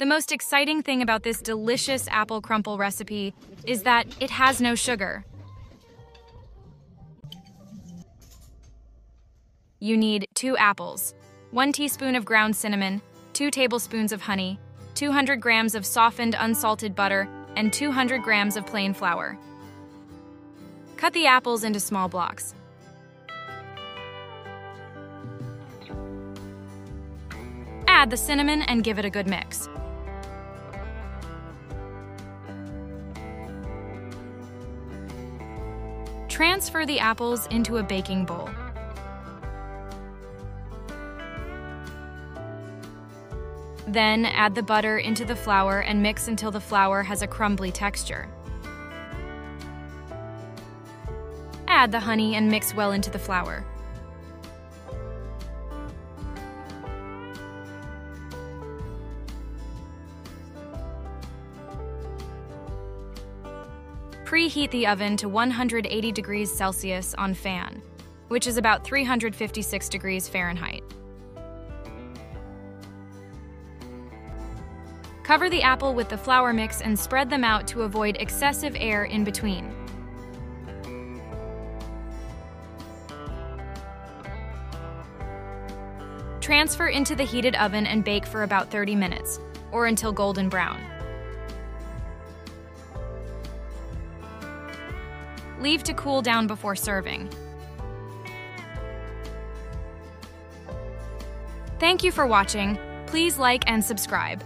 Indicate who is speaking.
Speaker 1: The most exciting thing about this delicious apple crumble recipe is that it has no sugar. You need two apples, one teaspoon of ground cinnamon, two tablespoons of honey, 200 grams of softened unsalted butter, and 200 grams of plain flour. Cut the apples into small blocks. Add the cinnamon and give it a good mix. Transfer the apples into a baking bowl. Then add the butter into the flour and mix until the flour has a crumbly texture. Add the honey and mix well into the flour. Preheat the oven to 180 degrees Celsius on fan, which is about 356 degrees Fahrenheit. Cover the apple with the flour mix and spread them out to avoid excessive air in between. Transfer into the heated oven and bake for about 30 minutes, or until golden brown. Leave to cool down before serving. Thank you for watching. Please like and subscribe.